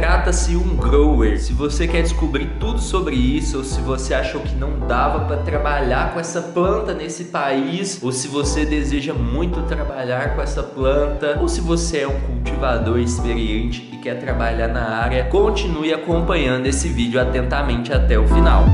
contrata-se um grower. Se você quer descobrir tudo sobre isso, ou se você achou que não dava para trabalhar com essa planta nesse país, ou se você deseja muito trabalhar com essa planta, ou se você é um cultivador experiente e quer trabalhar na área, continue acompanhando esse vídeo atentamente até o final.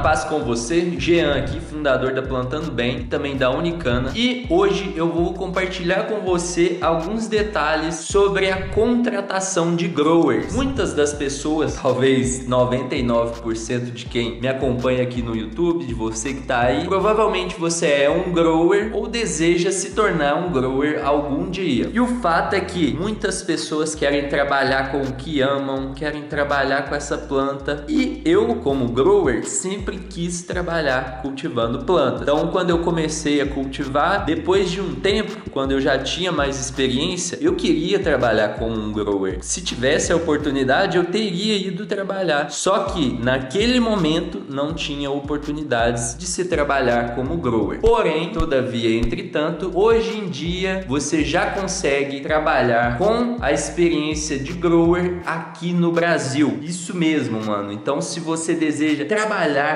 Paz com você? Jean aqui, fundador da Plantando Bem também da Unicana. E hoje eu vou compartilhar com você alguns detalhes sobre a contratação de growers. Muitas das pessoas, talvez 99% de quem me acompanha aqui no YouTube, de você que tá aí, provavelmente você é um grower ou deseja se tornar um grower algum dia. E o fato é que muitas pessoas querem trabalhar com o que amam, querem trabalhar com essa planta e eu, como grower, sempre quis trabalhar cultivando plantas. Então, quando eu comecei a cultivar, depois de um tempo, quando eu já tinha mais experiência, eu queria trabalhar como um grower. Se tivesse a oportunidade, eu teria ido trabalhar. Só que naquele momento não tinha oportunidades de se trabalhar como grower. Porém, todavia, entretanto, hoje em dia você já consegue trabalhar com a experiência de grower aqui no Brasil. Isso mesmo, mano. Então, se você deseja deseja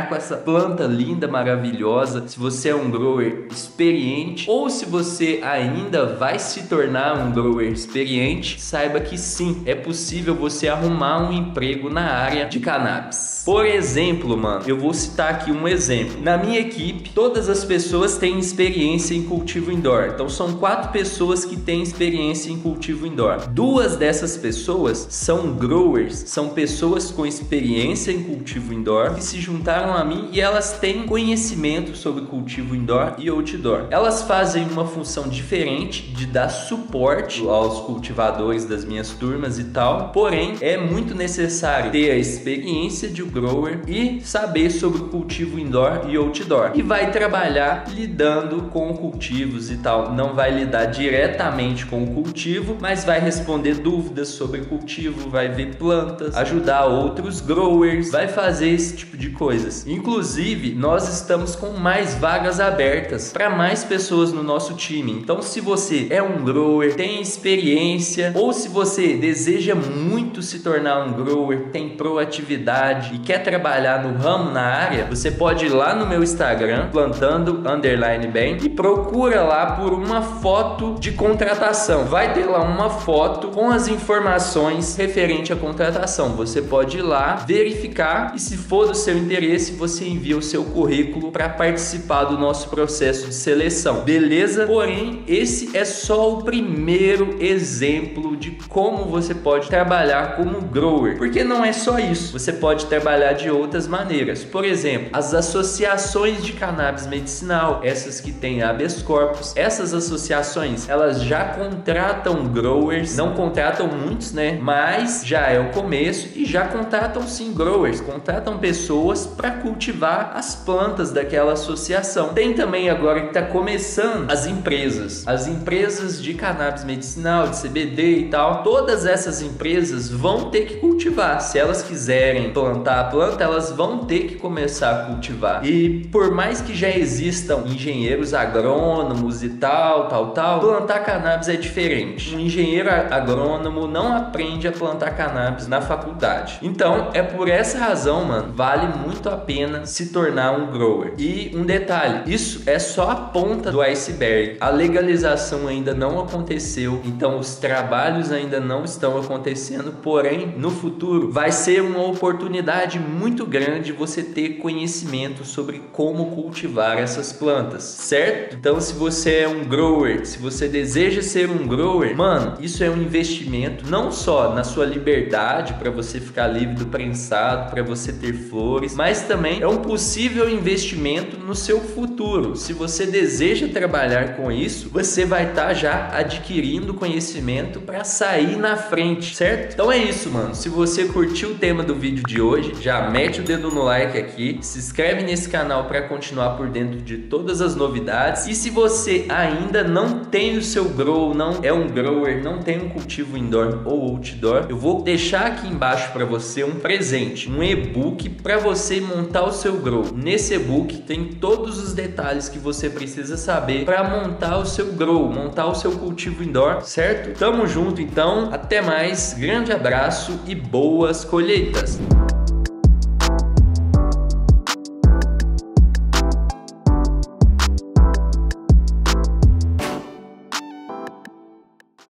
com essa planta linda, maravilhosa, se você é um grower experiente ou se você ainda vai se tornar um grower experiente, saiba que sim, é possível você arrumar um emprego na área de cannabis. Por exemplo, mano, eu vou citar aqui um exemplo. Na minha equipe, todas as pessoas têm experiência em cultivo indoor. Então são quatro pessoas que têm experiência em cultivo indoor. Duas dessas pessoas são growers, são pessoas com experiência em cultivo indoor que se juntaram a mim e elas têm conhecimento sobre cultivo indoor e outdoor. Elas fazem uma função diferente de dar suporte aos cultivadores das minhas turmas e tal, porém é muito necessário ter a experiência de um grower e saber sobre cultivo indoor e outdoor. E vai trabalhar lidando com cultivos e tal. Não vai lidar diretamente com o cultivo, mas vai responder dúvidas sobre cultivo, vai ver plantas, ajudar outros growers, vai fazer esse tipo de coisas. Inclusive, nós estamos com mais vagas abertas para mais pessoas no nosso time. Então, se você é um grower, tem experiência ou se você deseja muito se tornar um grower, tem proatividade e quer trabalhar no ramo na área, você pode ir lá no meu Instagram, plantando underline bem e procura lá por uma foto de contratação. Vai ter lá uma foto com as informações referente à contratação. Você pode ir lá verificar e se for do seu interesse, você envia o seu currículo para participar do nosso processo de seleção. Beleza? Porém, esse é só o primeiro exemplo de como você pode trabalhar como grower. Porque não é só isso. Você pode trabalhar de outras maneiras. Por exemplo, as associações de cannabis medicinal, essas que têm habeas corpus, essas associações, elas já contratam growers, não contratam muitos, né? Mas já é o começo e já contratam sim growers, contratam contratam pessoas para cultivar as plantas daquela associação. Tem também agora que está começando as empresas, as empresas de cannabis medicinal, de CBD e tal. Todas essas empresas vão ter que cultivar. Se elas quiserem plantar a planta, elas vão ter que começar a cultivar. E por mais que já existam engenheiros agrônomos e tal, tal, tal, plantar cannabis é diferente. Um engenheiro agrônomo não aprende a plantar cannabis na faculdade. Então, é por essa razão, mano, vale muito a pena se tornar um grower. E um detalhe, isso é só a ponta do iceberg. A legalização ainda não aconteceu, então os trabalhos ainda não estão acontecendo, porém no futuro vai ser uma oportunidade muito grande você ter conhecimento sobre como cultivar essas plantas, certo? Então se você é um grower, se você deseja ser um grower, mano, isso é um investimento não só na sua liberdade para você ficar livre do prensado, para você ter flores, mas também é um possível investimento no seu futuro. Se você deseja trabalhar com isso, você vai estar tá já adquirindo conhecimento para sair na frente, certo? Então é isso, mano. Se você curtiu o tema do vídeo de hoje, já mete o dedo no like aqui, se inscreve nesse canal para continuar por dentro de todas as novidades. E se você ainda não tem o seu grow, não é um grower, não tem um cultivo indoor ou outdoor, eu vou deixar aqui embaixo para você um presente, um e-book para você montar o seu grow. Nesse e-book tem todos os detalhes que você precisa saber para montar o seu grow, montar o seu cultivo indoor, certo? Tamo junto então, até mais, grande abraço e boas colheitas!